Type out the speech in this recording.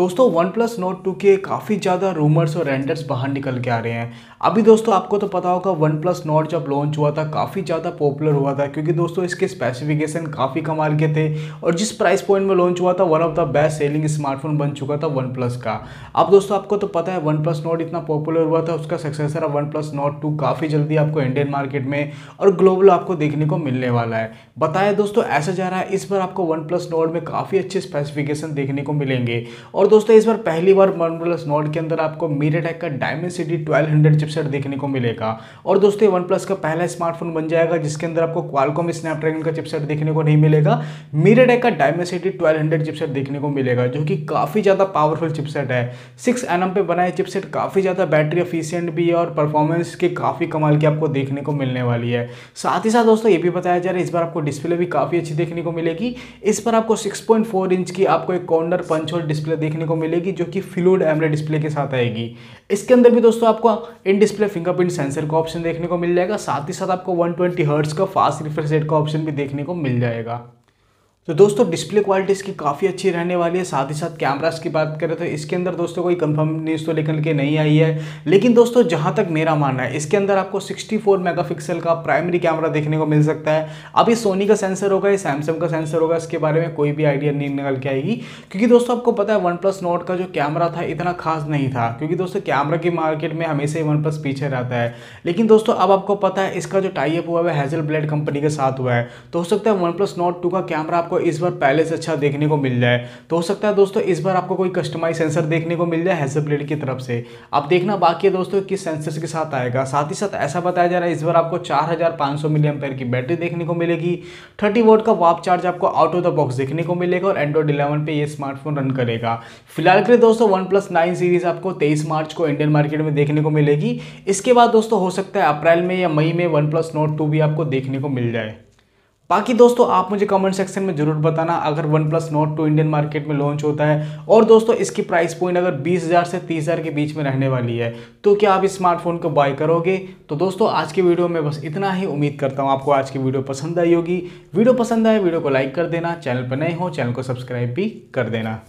दोस्तों one plus note to के काफ़ी ज़्यादा रूमर्स और रेंडर्स बाहर निकल के आ रहे हैं। अभी दोस्तों, आपको तो पता होगा वन प्लस नोट जब लॉन्च हुआ था, काफ़ी ज़्यादा पॉपुलर हुआ था, क्योंकि दोस्तों, इसके स्पेसिफिकेशन काफ़ी कमाल के थे और जिस प्राइस पॉइंट में लॉन्च हुआ था one of the best selling smartphone बन चुका था वन प्लस का। अब दोस्तों, आपको तो पता है वन प्लस नोट इतना पॉपुलर हुआ था, उसका successor one plus note two काफ़ी जल्दी आपको इंडियन मार्केट में और ग्लोबल आपको देखने को मिलने वाला है। बताया दोस्तों, ऐसा जा रहा है, इस बार आपको वन प्लस नोट में काफ़ी अच्छे स्पेसिफिकेशन देखने को मिलेंगे। और दोस्तों, इस बार पहली बार वन प्लस नोट के अंदर आपको मीडियाटेक का Dimensity twelve hundred chipset देखने को मिलेगा। और दोस्तों वन प्लस का पहला स्मार्टफ़ोन बन जाएगा, जिसके अंदर आपको क्वालकॉम स्नैपड्रैगन का चिपसेट देखने को नहीं मिलेगा। मीडियाटेक का Dimensity twelve hundred chipset देखने को मिलेगा, जो कि काफ़ी ज़्यादा पावरफुल चिपसेट है। सिक्स एन पे बनाए चिपसेट काफ़ी ज़्यादा बैटरी एफिशियंट भी है और परफॉर्मेंस के काफ़ी कमाल की आपको देखने को मिलने वाली है। साथ ही साथ दोस्तों, ये भी बताया जा रहा है, इस बार आपको डिस्प्ले भी काफ़ी अच्छी देखने को मिलेगी। इस पर आपको 6.4 इंच की आपको एक कॉर्नर पंच होल डिस्प्ले देखने को मिलेगी, जो कि फ्लूड एमरे डिस्प्ले के साथ आएगी। इसके अंदर भी दोस्तों आपको इन डिस्प्ले फिंगरप्रिंट सेंसर का ऑप्शन देखने को मिल जाएगा, साथ ही साथ आपको 120 ट्वेंटी का फास्ट रिफ्रेश रेट का ऑप्शन भी देखने को मिल जाएगा। तो दोस्तों डिस्प्ले क्वालिटी इसकी काफ़ी अच्छी रहने वाली है। साथ ही साथ कैमरास की बात करें तो इसके अंदर दोस्तों कोई कंफर्म न्यूज़ तो निकल के नहीं आई है। लेकिन दोस्तों, जहाँ तक मेरा मानना है, इसके अंदर आपको 64 मेगापिक्सल का प्राइमरी कैमरा देखने को मिल सकता है। अभी सोनी का सेंसर होगा, या सैमसंग का सेंसर होगा, इसके बारे में कोई भी आइडिया नहीं निकल के आएगी। क्योंकि दोस्तों, आपको पता है वन प्लस नोट का जो कैमरा था, इतना खास नहीं था। क्योंकि दोस्तों कैमरा की मार्केट में हमेशा ही वन प्लस पीछे रहता है। लेकिन दोस्तों, अब आपको पता है, इसका जो टाइप हुआ है हैजल ब्लेड कंपनी के साथ हुआ है। तो हो सकता है वन प्लस नोट टू का कैमरा आपको इस बार पहले से अच्छा देखने को मिल जाए। तो हो सकता है दोस्तों, इस बार आपको कोई कस्टमाइज सेंसर देखने को मिल जाए हैजल ब्लेड की तरफ़ से। अब देखना बाकी है दोस्तों किस सेंसर के साथ आएगा। साथ ही साथ ऐसा बताया जा रहा है, इस बार आपको चार हज़ार पाँच सौ की बैटरी देखने को मिलेगी। थर्टी वोट का वाप चार्ज आपको आउट ऑफ़ द बॉक्स देखने को मिलेगा और एंड्रॉइड इलेवन पे ये स्मार्टफ़ोन रन करेगा। फ़िलहाल के लिए दोस्तों वन प्लस नाइन सीरीज़ आपको तेईस मार्च को इंडियन मार्केट में देखने को मिलेगी। इसके बाद दोस्तों हो सकता है अप्रैल में या मई में वन प्लस नोट टू भी आपको देखने को मिल जाए। बाकी दोस्तों, आप मुझे कमेंट सेक्शन में ज़रूर बताना अगर one plus note two Indian market में लॉन्च होता है। और दोस्तों, इसकी प्राइस पॉइंट अगर बीस हज़ार से तीस हज़ार के बीच में रहने वाली है तो क्या आप इस स्मार्टफ़ोन को बाय करोगे? तो दोस्तों, आज की वीडियो में बस इतना ही। उम्मीद करता हूँ आपको आज की वीडियो पसंद आई होगी। वीडियो पसंद आए वीडियो को लाइक कर देना चैनल पर नए हो चैनल को सब्सक्राइब भी कर देना।